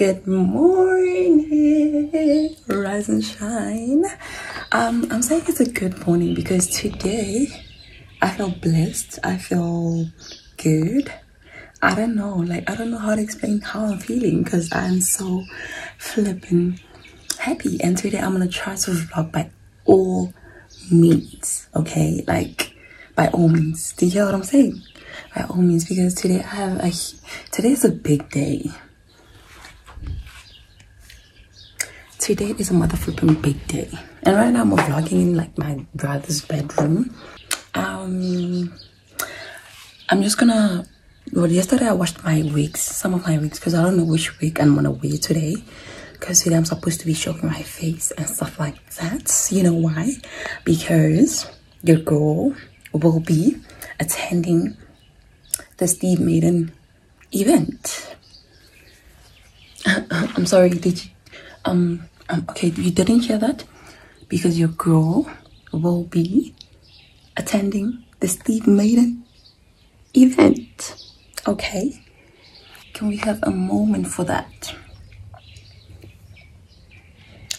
Good morning, rise and shine. Um, I'm saying it's a good morning because today I feel blessed. I feel good. I don't know, like I don't know how to explain how I'm feeling because I'm so flipping happy. And today I'm gonna try to vlog by all means, okay? Like by all means. Do you hear what I'm saying? By all means, because today I have a today's a big day. Today is a motherfucking big day. And right now i'm vlogging in like my brother's bedroom. Um i'm just gonna well yesterday i washed my wigs some of my wigs because i don't know which wig i'm gonna wear today. Because today i'm supposed to be showing my face and stuff like that. You know why? Because your girl will be attending the steve madden event. I'm sorry did you um um, okay, you didn't hear that? Because your girl will be attending the Steve Madden event. Okay? Can we have a moment for that?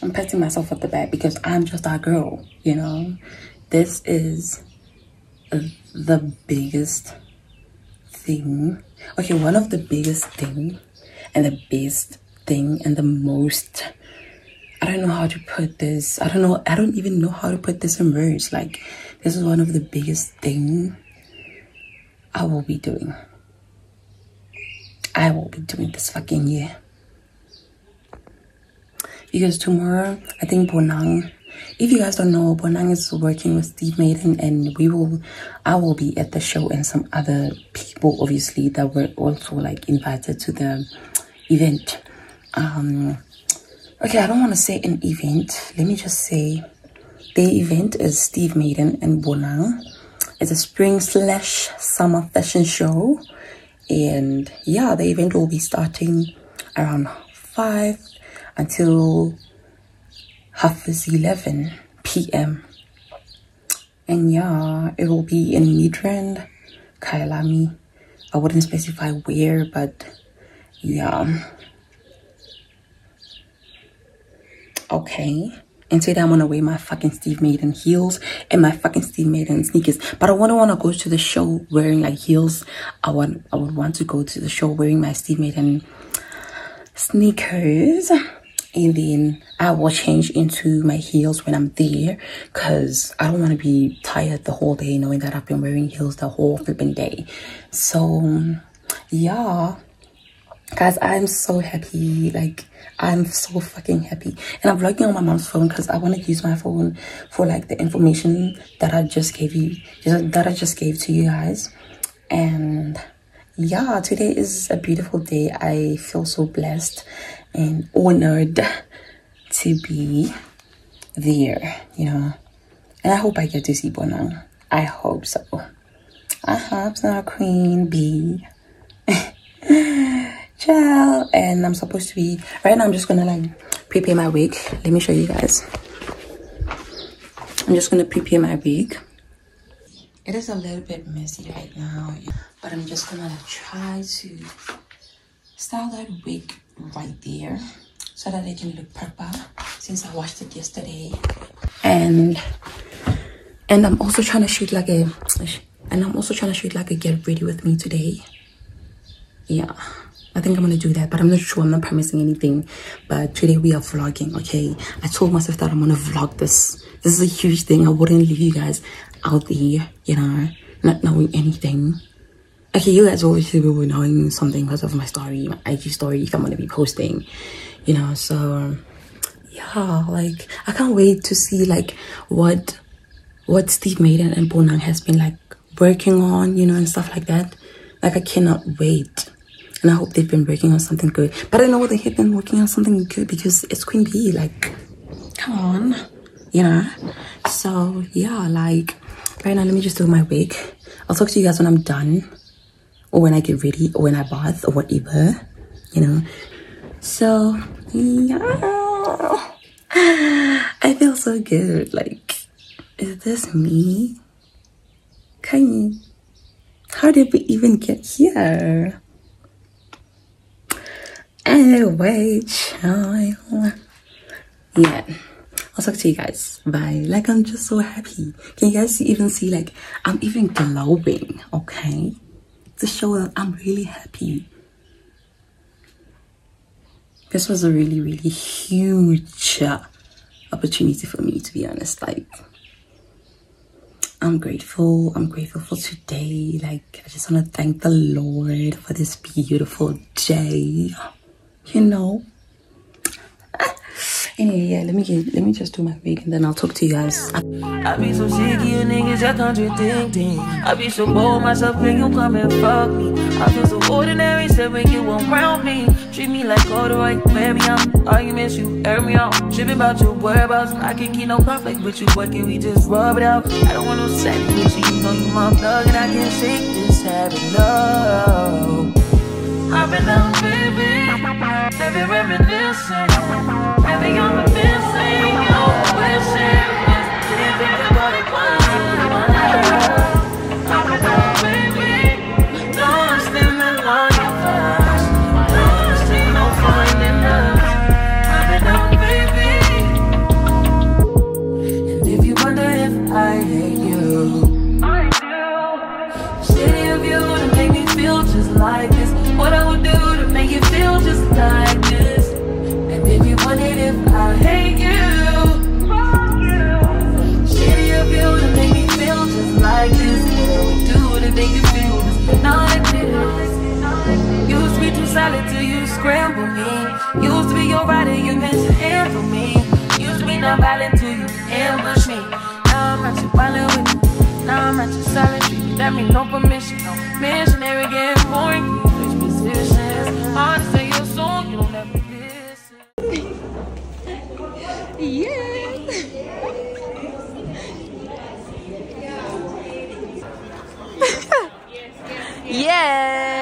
I'm patting myself at the back because I'm just our girl, you know? This is the biggest thing. Okay, one of the biggest thing and the best thing and the most I don't know how to put this. I don't know. I don't even know how to put this in words. Like, this is one of the biggest thing I will be doing. I will be doing this fucking year. Because tomorrow, I think Bonang, if you guys don't know, Bonang is working with Steve Madden and we will, I will be at the show and some other people, obviously, that were also like invited to the event. Um, okay i don't want to say an event. Let me just say the event is steve madden and bonang it's a spring slash summer fashion show. And yeah the event will be starting around 5 until half past 11 p.m and yeah it will be in midrand kyalami. I wouldn't specify where but yeah okay and today I'm gonna wear my fucking Steve Madden heels and my fucking Steve Madden sneakers. But I wouldn't want to go to the show wearing like heels. I want I would want to go to the show wearing my Steve Madden sneakers. And then I will change into my heels when I'm there because I don't want to be tired the whole day knowing that I've been wearing heels the whole flipping day. So yeah guys i'm so happy. Like i'm so fucking happy. And i'm vlogging on my mom's phone because i want to use my phone for like the information that i just gave you that i just gave to you guys. And yeah today is a beautiful day. I feel so blessed and honored to be there you know. And i hope i get to see bonang i hope so. I hope so queen bee ciao and i'm supposed to be right now i'm just gonna like prepare my wig. Let me show you guys. I'm just gonna prepare my wig. It is a little bit messy right now but i'm just gonna try to style that wig right there so that it can look proper since i washed it yesterday. And and i'm also trying to shoot like a and i'm also trying to shoot like a get ready with me today. Yeah I think I'm gonna do that, but I'm not sure. I'm not promising anything. But today we are vlogging, okay? I told myself that I'm gonna vlog this. This is a huge thing. I wouldn't leave you guys out there, you know, not knowing anything. Okay, you guys obviously will be knowing something because of my story, my IG story, if I'm gonna be posting, you know. So yeah, like I can't wait to see like what what Steve Madden and Bonang has been like working on, you know, and stuff like that. Like I cannot wait and I hope they've been working on something good. But I know they have been working on something good because it's Queen Bee. Like, come on, you know. So yeah, like right now, let me just do my wig. I'll talk to you guys when I'm done, or when I get ready, or when I bath, or whatever, you know. So yeah, I feel so good. Like, is this me? Can you? How did we even get here? Anyway, child. Yeah. I'll talk to you guys. Bye. Like, I'm just so happy. Can you guys even see, like, I'm even glowing, okay? To show that I'm really happy. This was a really, really huge opportunity for me, to be honest. Like, I'm grateful. I'm grateful for today. Like, I just want to thank the Lord for this beautiful day. You know, Anyway, yeah, let me get let me just do my wig and then I'll talk to you guys. I be so sick of you niggas that contradicting. I be so bold myself when you come and fuck me. I feel so ordinary, said when you around me. Treat me like corduroy, wear me out. Arguments, you air me out. Tripping about your whereabouts. I can't keep no conflict with you, but can we just rub it out? I don't want no sex with you, you know you my plug and I can't shake this habit, no. I've been down, baby. Heavy reminiscing. On the Solid till you scramble me. Used to be your rider, you meant to handle me. Used to be not violent till you ambush me. Now I'm at your violent with me. Now I'm at your silent treatment. That means no permission, no missionary getting boring. Hard to say your song, you don't ever listen. yeah. yeah.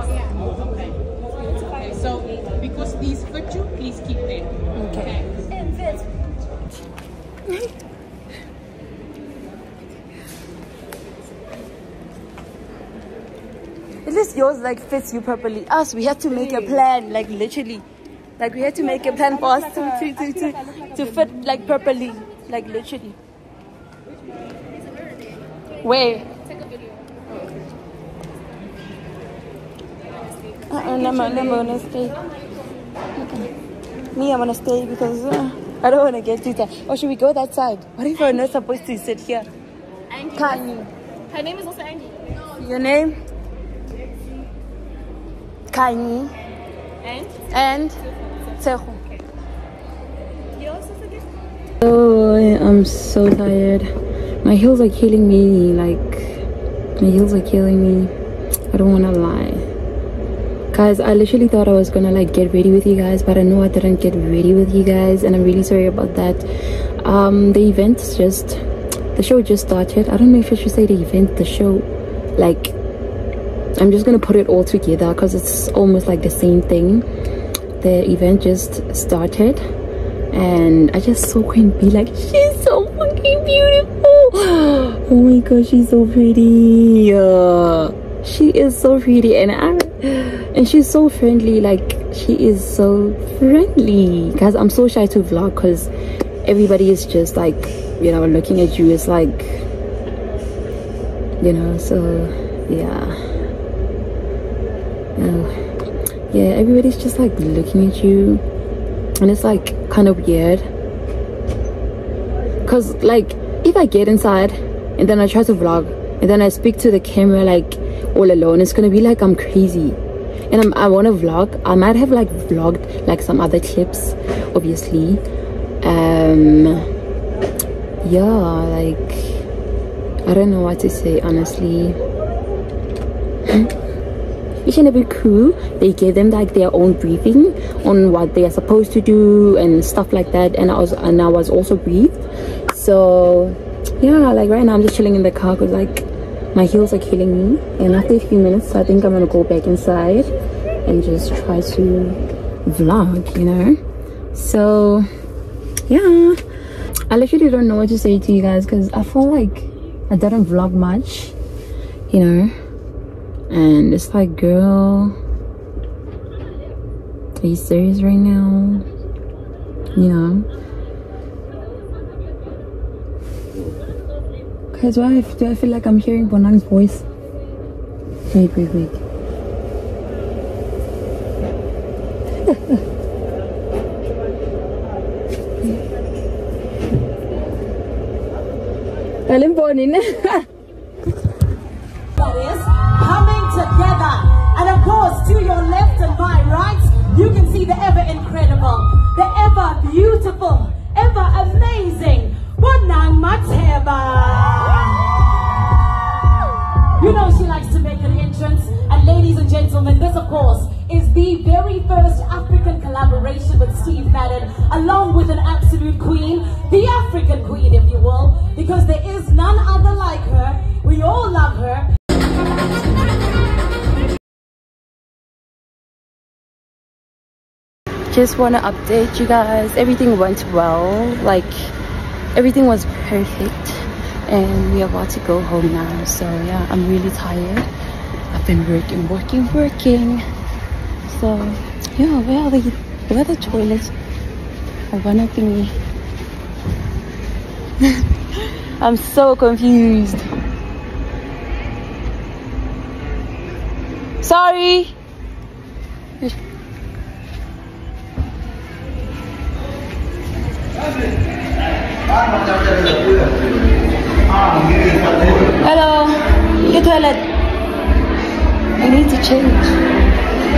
Know. So because these fit you, please keep them. Okay. At least yours like fits you properly. Us, we had to make a plan, like literally. Like we had to make a plan for us to to to to, to fit like properly, like literally. Where? Uh-uh, no, no, no, gonna stay. Me, I'm gonna stay because uh, I don't want to get too tired. Or should we go that side? What if we're not supposed to sit here? Angie. Kanye. Her name is also Angie. Your name? Kanye. And? And? Tseho. Yours is again? Oh, I'm so tired. My heels are killing me. Like, my heels are killing me. I don't want to lie guys i literally thought i was gonna like get ready with you guys but i know i didn't get ready with you guys and i'm really sorry about that. Um the event just the show just started. I don't know if i should say the event the show. Like i'm just gonna put it all together because it's almost like the same thing. The event just started and i just saw queen bee like she's so fucking beautiful. Oh my god she's so pretty. Uh, she is so pretty and i and she's so friendly like she is so friendly. Guys i'm so shy to vlog because everybody is just like you know looking at you. It's like you know so yeah. Oh, yeah everybody's just like looking at you. And it's like kind of weird. Because like if i get inside and then i try to vlog and then i speak to the camera like all alone it's gonna be like i'm crazy and I'm, i want to vlog. I might have like vlogged like some other clips obviously. Um yeah like i don't know what to say honestly. Each and every crew they gave them like their own briefing on what they are supposed to do and stuff like that and i was and i was also briefed. So yeah like right now i'm just chilling in the car because like my heels are killing me. And after a few minutes i think i'm gonna go back inside and just try to vlog you know So, yeah. I literally don't know what to say to you guys because I feel like I didn't vlog much, you know. And it's like, girl, are you serious right now? You know? Because why do I feel like I'm hearing Bonang's voice? Wait, wait, wait. Alam po, that is coming together. And of course, to your left and my right, you can see the ever incredible, the ever beautiful, ever amazing Bonang Matheba. You know she likes to make an entrance. And ladies and gentlemen, this is the very first African collaboration with Steve Madden, along with an absolute queen, the African queen, if you will, because there is none other like her. We all love her. just want to update you guys. Everything went well. Like everything was perfect. And we're about to go home now. So yeah i'm really tired. I've been working working working so yeah where are the where are the toilets i wanna thingy i'm so confused sorry Hello, your toilet. I need to change.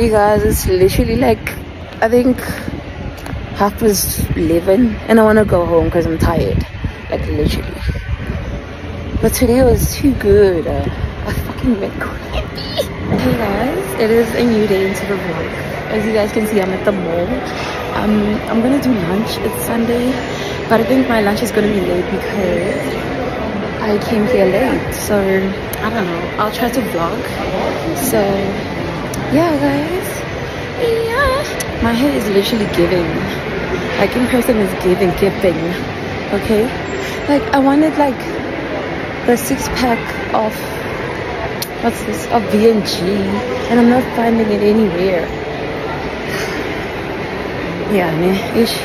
You guys, it's literally like I think half past 11 and I want to go home because I'm tired. Like literally. But today was too good. Uh, I fucking went crazy. Hey guys, it is a new day into the vlog. As you guys can see, I'm at the mall. Um, I'm gonna do lunch. It's Sunday, but I think my lunch is gonna be late because I came here late. So I don't know. I'll try to vlog. So yeah, guys. Yeah. My hair is literally giving. Like in person is giving, giving. Okay? Like I wanted like the six pack of what's this? Of VNG and I'm not finding it anywhere. Yeah, man. Ish.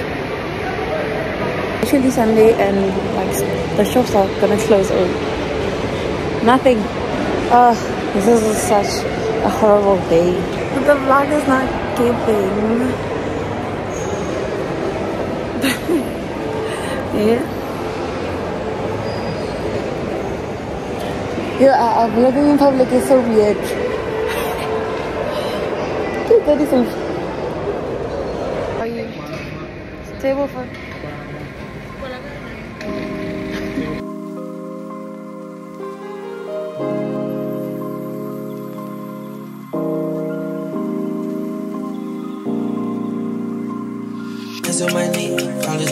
Actually Sunday and like the shops are gonna close early. Nothing. Oh, this is such a horrible day. But the vlog is not giving. yeah. Yeah, uh, vlogging in public is so weird. Dude, that is some. Are you table for? Hands on my knee,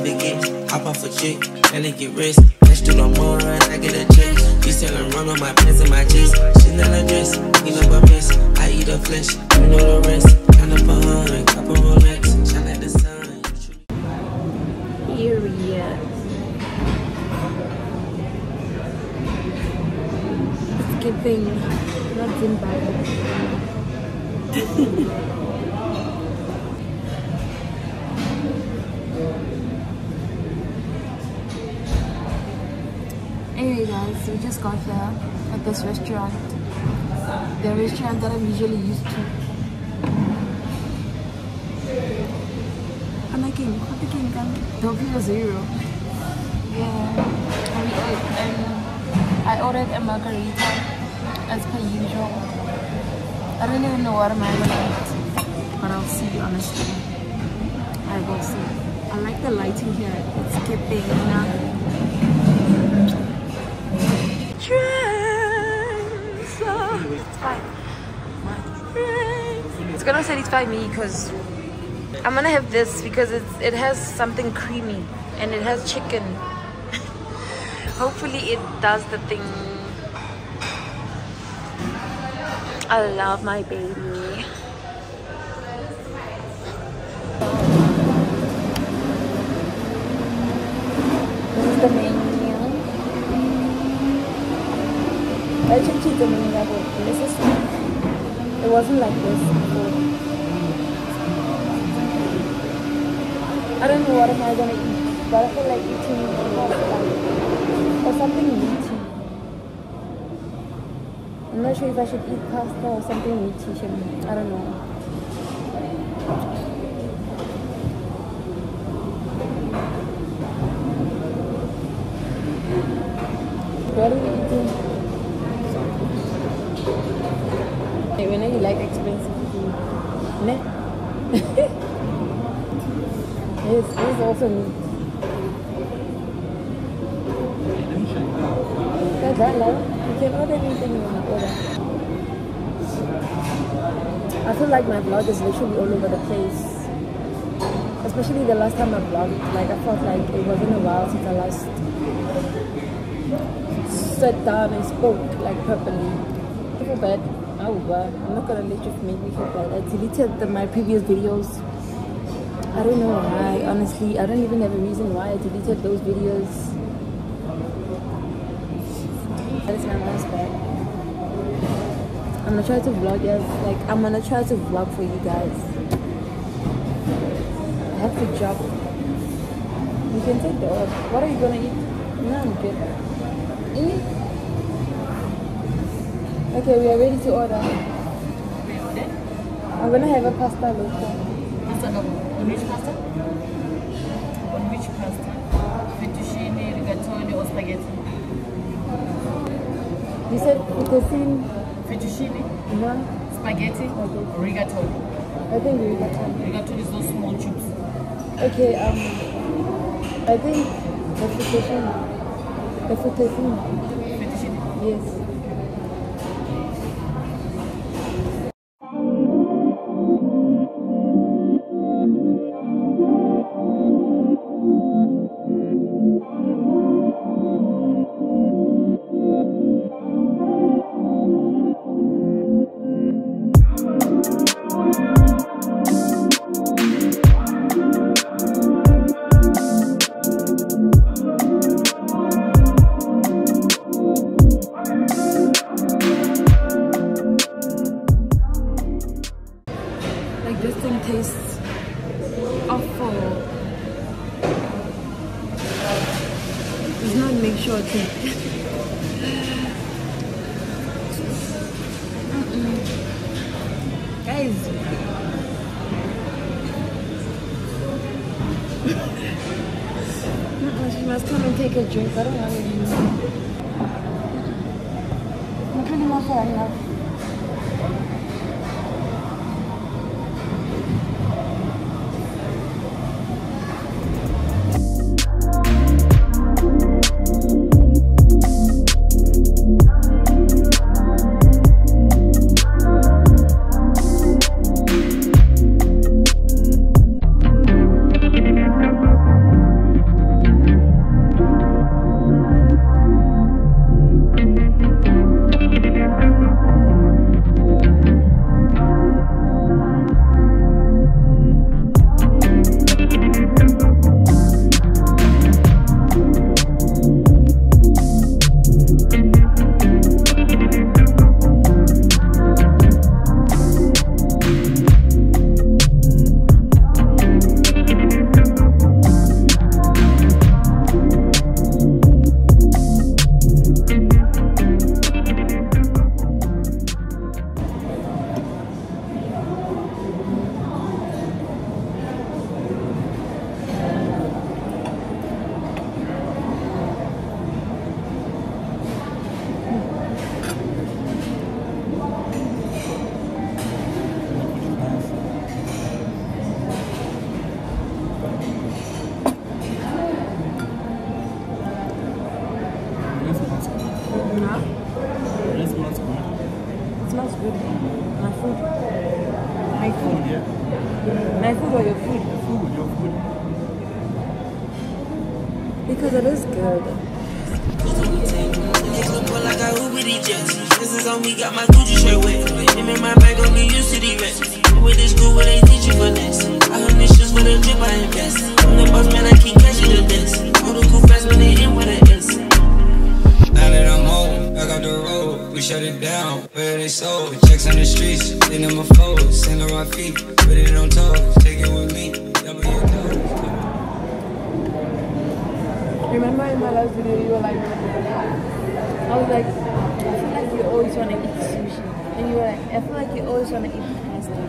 big it. Hop off a chick, barely get rich. Let's no more, run, I get a check. These selling run on my pants and my chest. Chanel dress, you know my miss. I eat her flesh, you know the rest. Count up a hundred, couple Rolex. Shine like the sun. Period. It's giving, not. We just got here at this restaurant. The restaurant that I'm usually used to. I'm like, what the king Tokyo Zero. Yeah. And we ate, and I ordered a margarita as per usual. I don't even know what am I gonna eat, but I'll see honestly. I will see. I like the lighting here. It's know. It's gonna satisfy me because I'm gonna have this because it's, it has something creamy and it has chicken. Hopefully it does the thing. I love my baby. The menu. I cheat the menu. This is it wasn't like this before. I don't know what am I gonna eat, but I feel like eating pasta or something meaty. I'm not sure if I should eat pasta or something meaty. I? Don't know. What are you eating? Hey, when you like expensive food, ne? that low. You can order anything you want to order. I feel like my vlog is literally all over the place. Especially the last time I vlogged. Like I felt like it wasn't a while since I last sat down and spoke like properly. I feel bad. Oh, wow. I'm not gonna let you make me feel bad. I deleted the, my previous videos. I don't know why. Honestly, I don't even have a reason why I deleted those videos. That is my mom's bad. I'm gonna try to vlog as like I'm gonna try to vlog for you guys. I have to drop. You can take the order. What are you gonna eat? No, I'm good. Eat. Okay, we are ready to order. I'm gonna have a pasta later. Pasta no. On which pasta? On which pasta? Fettuccine, rigatoni, or spaghetti? You said fettuccine, Fettuccine, no? spaghetti, or rigatoni. I think one. Rigatoni is those small tubes. Okay, um, I think the fettuccine, the fettuccine, Fettuccine. yes. Guys. She must come and take a drink. I don't want to. I'm? Shut it down. Where they sold, checks on the streets, number four, send on my feet, put it on toes, take it with me. Remember in my last video, you were like, I was like, I feel like you always want to eat sushi. And you were like, I feel like you always want to eat pasta.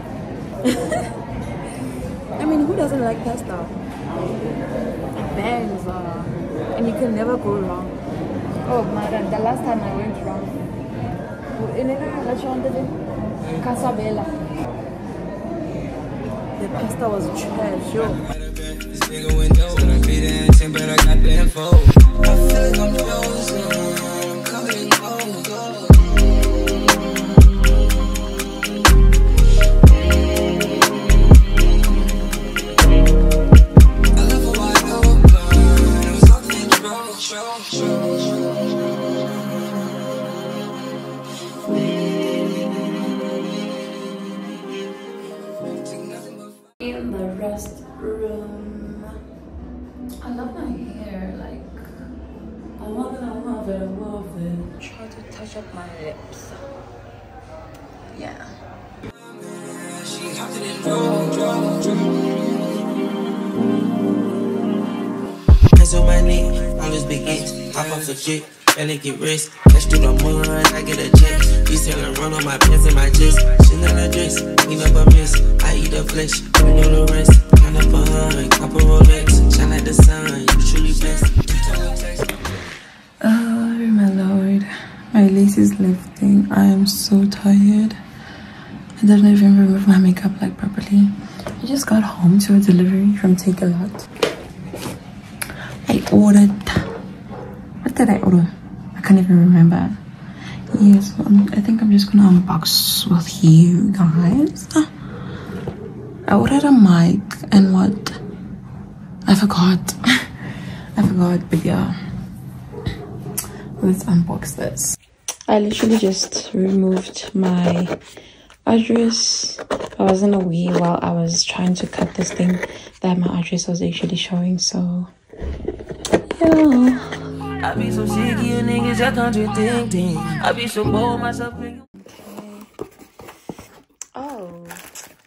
I mean, who doesn't like pasta? Bangs, uh, and you can never go wrong. Oh, Mara, the last time I went wrong. In a restaurant, Casabella. The pasta was trash, yo. Bigger window, and I be there in 10, but I got the info. I feel like I'm chosen, in the rest room. I love my hair, like I love it, I love it, I love it. Try to touch up my lips. Yeah. Hands on my all this big X. Hop off a jet, barely get rest. Let's do the mud, I get a check. These selling run on my pants and my chest. Chanel a dress, clean up a mess. I eat the flesh, you know the rest. Count up a hundred, couple Rolex. Shine like the sun, you truly blessed. Oh my lord, my lace is lifting. I am so tired. I don't even remove my makeup like properly. I just got home to a delivery from Takealot. I ordered. What did I order? I can't even remember. Yes, I think I'm just gonna unbox with you guys. I ordered a mic and what? I forgot. I forgot, but yeah. Let's unbox this. I literally just removed my address. I wasn't aware while I was trying to cut this thing that my address was actually showing. So, yeah. I be so sick of you niggas that contradicting. I be so bold myself. nigga. Oh,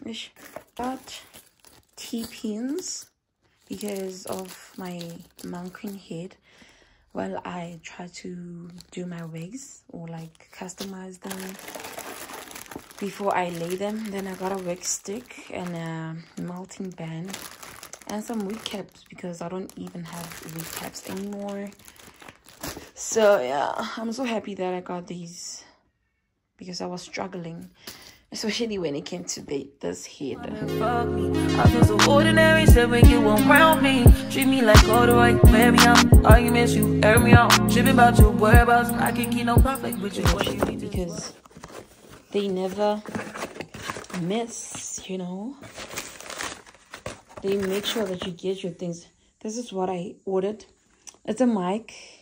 I got T-pins because of my mountain head. While I try to do my wigs or like customize them before I lay them. Then I got a wig stick and a melting band and some wig caps because I don't even have wig caps anymore. So yeah, I'm so happy that I got these because I was struggling, especially when it came to the, this head. I feel so ordinary, said when you around me. Treat me like corduroy, baby. I'm arguments, you air me out. Tripping about your whereabouts. I can keep no conflict with you. What you need to because they never miss, you know. They make sure that you get your things. This is what I ordered. It's a mic.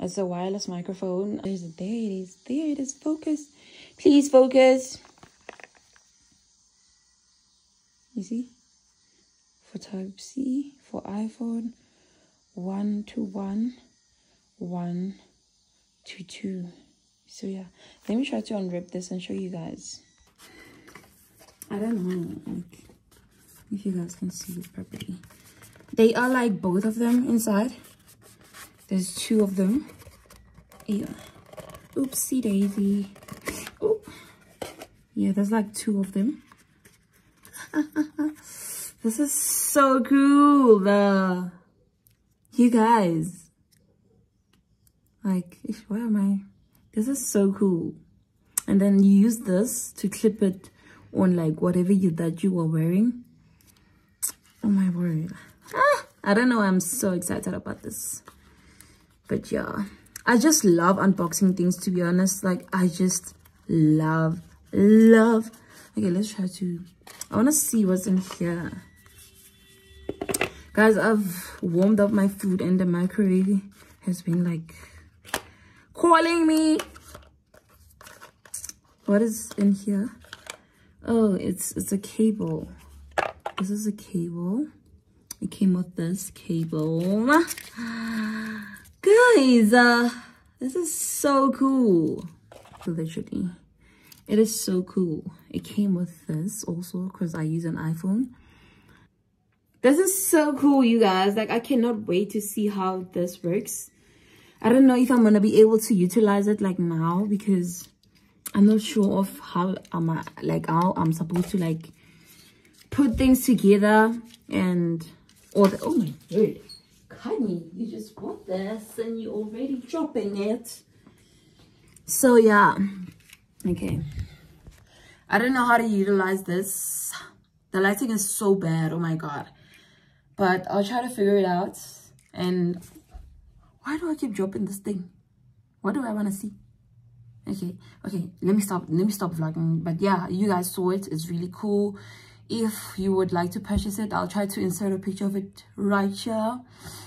It's a wireless microphone. There's there it is. There it is. Focus. Please focus. You see? For Type C, for iPhone, one to one, one to two. So yeah, let me try to unwrap this and show you guys. I don't know like, if you guys can see it properly. They are like both of them inside. There's two of them. Yeah. Oopsie daisy. Oh. Yeah, there's like two of them. this is so cool. Uh, you guys. Like, why am I? This is so cool. And then you use this to clip it on like whatever you that you are wearing. Oh my word. Ah, I don't know. I'm so excited about this. But yeah, I just love unboxing things to be honest. Like I just love, love Okay, let's try to. I want to see what's in here. Guys, I've warmed up my food and the microwave has been like calling me. What is in here? Oh, it's it's a cable. This is a cable. It came with this cable. Guys, uh, this is so cool. Literally. It is so cool. It came with this also because I use an iPhone. This is so cool, you guys. Like, I cannot wait to see how this works. I don't know if I'm going to be able to utilize it like now because I'm not sure of how I'm like how I'm supposed to like put things together and or the, oh my word honey you just bought this and you're already dropping it. So yeah. Okay. I don't know how to utilize this. The lighting is so bad. Oh my god. But I'll try to figure it out. And why do I keep dropping this thing? What do I want to see? Okay. Okay. Let me stop. Let me stop vlogging. But yeah you guys saw it. It's really cool if you would like to purchase it i'll try to insert a picture of it right here.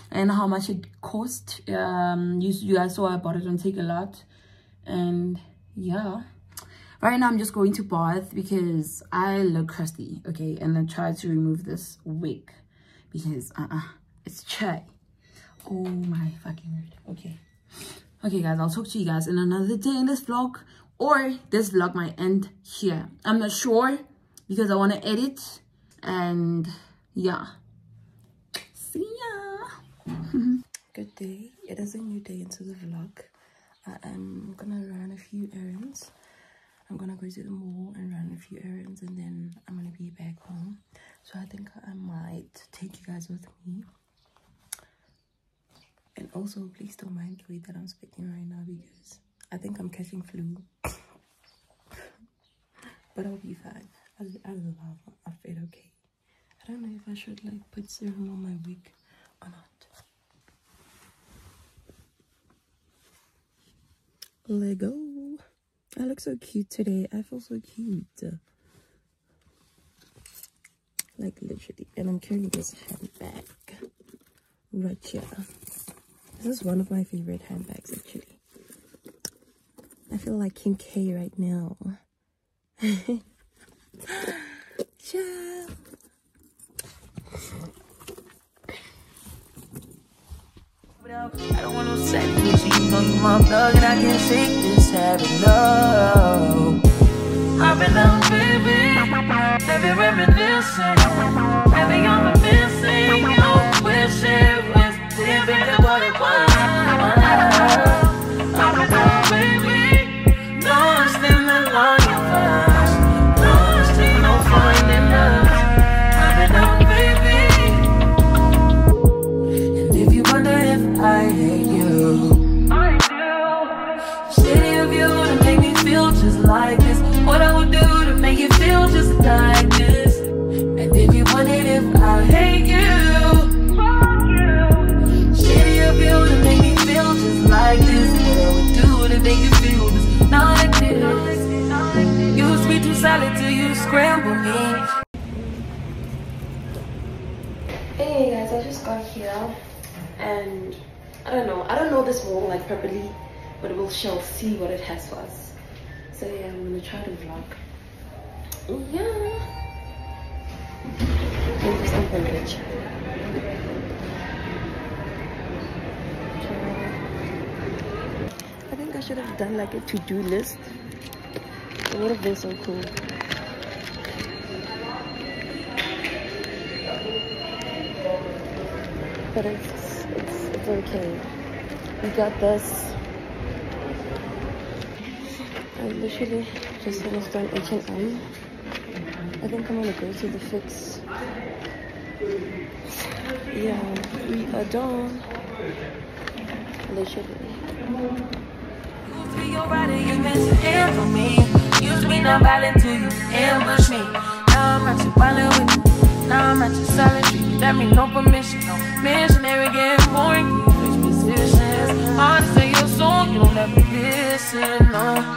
And how much it cost um you, you guys saw i bought it on Takealot. And yeah. Right now i'm just going to bath because i look crusty okay? And then try to remove this wig because uh-uh it's chai. Oh my fucking word. Okay. Okay guys i'll talk to you guys in another day in this vlog or this vlog might end here. I'm not sure because i want to edit and yeah. See ya. Good day. It is a new day into the vlog. I am gonna run a few errands. I'm gonna go to the mall and run a few errands and then i'm gonna be back home. So i think i might take you guys with me. And also, please don't mind the way that I'm speaking right now because I think I'm catching flu. but I'll be fine. I, I love feel okay. I don't know if I should like put serum on my wig or not. Lego. I look so cute today. I feel so cute. Like literally. And I'm carrying this handbag right here. This is one of my favorite handbags, actually. I feel like Kim K right now. I don't want no second, so you know you my thug and I can't shake this habit, no I've been out, baby, heavy reminiscing. Heavy on the missing, living what it was. To vlog. Yeah. I'm just open rich. I should have done like a to-do list. It would have been so cool. But it's, it's, it's okay. We got this. I literally just finished on H&M. I think I'm gonna go to the fix. Yeah, we are done. Literally. Now I'm at your. That means no permission, no missionary getting boring. Switch positions. You don't ever listen, no.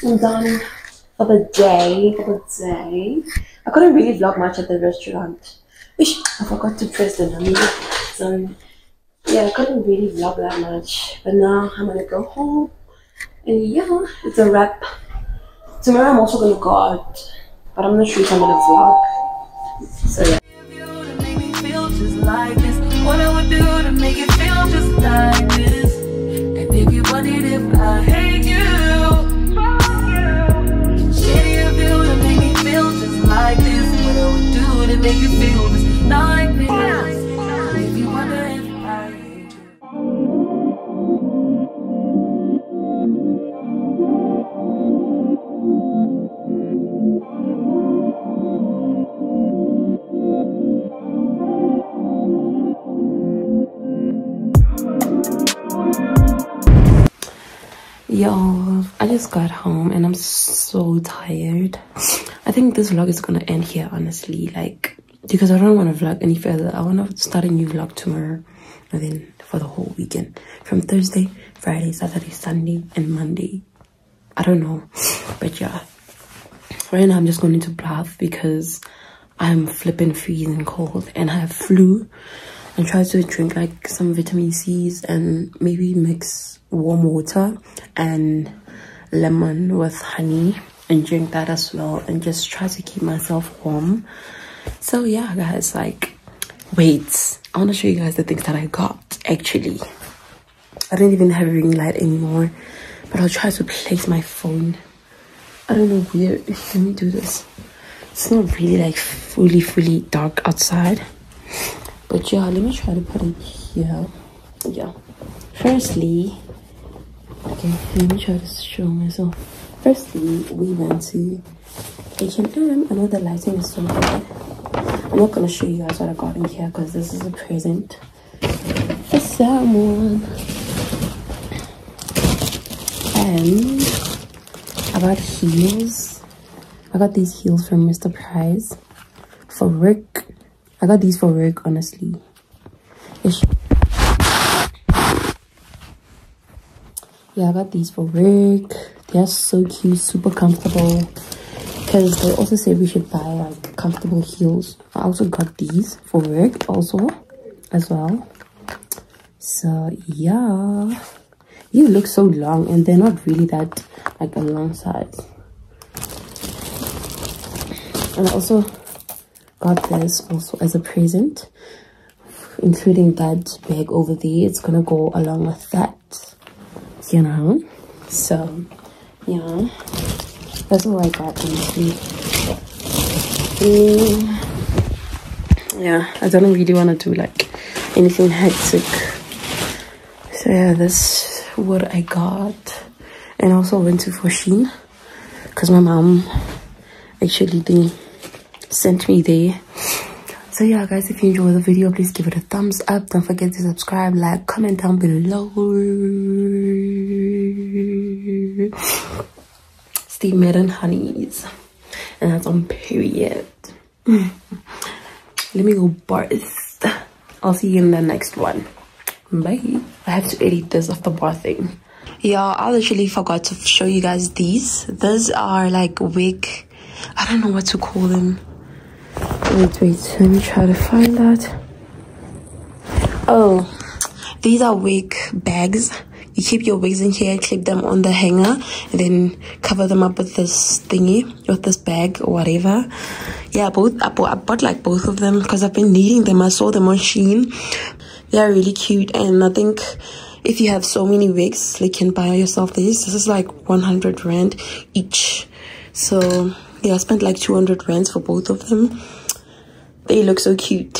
Done for the day. For the day. I couldn't really vlog much at the restaurant. Ish, I forgot to press the number. So yeah, I couldn't really vlog that much. But now I'm gonna go home. And yeah, it's a wrap. Tomorrow I'm also gonna go out. But I'm not sure if I'm gonna vlog. So yeah. What I would do to make it feel just like this. And if you I hate make you feel this. If Yo, I just got home and I'm so tired. I think this vlog is gonna end here, honestly. Like, because I don't want to vlog any further. I want to start a new vlog tomorrow and then for the whole weekend from Thursday, Friday, Saturday, Sunday, and Monday. I don't know, but yeah. Right now, I'm just going to bath because I'm flipping freezing cold and I have flu. And try to drink like some vitamin C's and maybe mix warm water and lemon with honey and drink that as well and just try to keep myself warm. So yeah, guys, like, wait, I want to show you guys the things that I got actually. I don't even have a ring light anymore, but I'll try to place my phone. I don't know where. Let me do this. It's not really like fully, fully dark outside. But yeah, let me try to put it here. Yeah. Firstly, okay, let me try to show myself. Firstly, we went to H&M. I know the lighting is so bad. I'm not gonna show you guys what I got in here because this is a present for someone. And I got heels. I got these heels from Mr. Price for work. I got these for work, honestly. Ish. Yeah, I got these for work. They're so cute, super comfortable. Because they also say we should buy like comfortable heels. I also got these for work also as well. So yeah. These look so long and they're not really that like a long size. And I also got this also as a present including that bag over there. It's gonna go along with that you know? So yeah. That's all i got honestly yeah i don't really want to do like anything hectic. So yeah that's what i got. And also went to Foschini because my mom actually they sent me there. So yeah guys if you enjoyed the video please give it a thumbs up. Don't forget to subscribe like comment down below. Steve madden honeys. And that's on period. Let me go birth i'll see you in the next one. Bye. I have to edit this off the bar thing. Yeah i literally forgot to show you guys these. These are like wig. I don't know what to call them wait wait let me try to find that. Oh these are wig bags. You keep your wigs in here clip them on the hanger and then cover them up with this thingy with this bag or whatever. Yeah both i bought, I bought like both of them because i've been needing them. I saw them on Shein they're really cute and i think if you have so many wigs you can buy yourself these. this is like 100 rand each. So yeah i spent like 200 rands for both of them. They look so cute